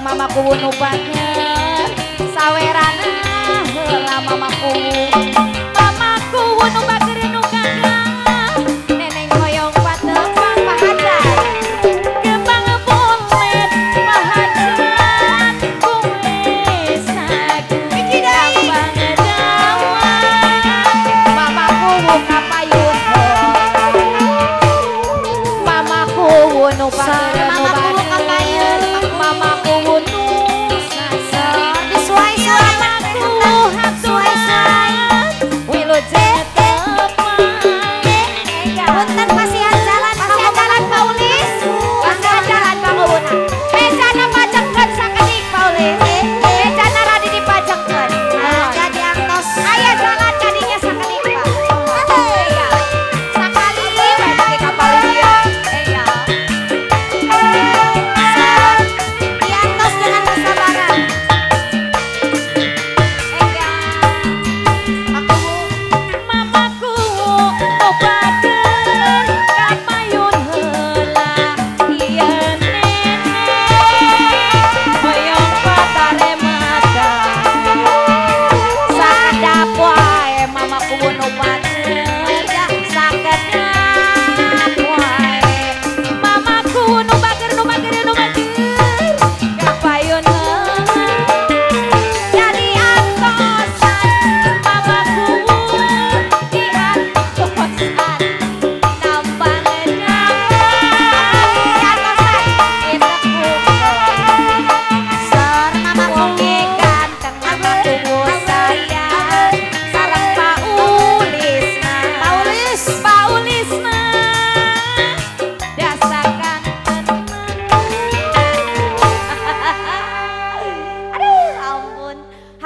Hayang mama kuwunu banget sawerana heula mamaku. Mamaku wunu bageur nu gagal neneng hoyong patepan pahajan gepang bulet pahajan kumis sakit banget mamaku buka mamaku wunu mamaku nu mamaku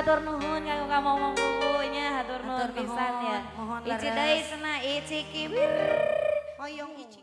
hatur nuhun kanggo kamomong kukunya hatur nuhun pisan ya. Ici deui sena ici kibir. Hoyong ici.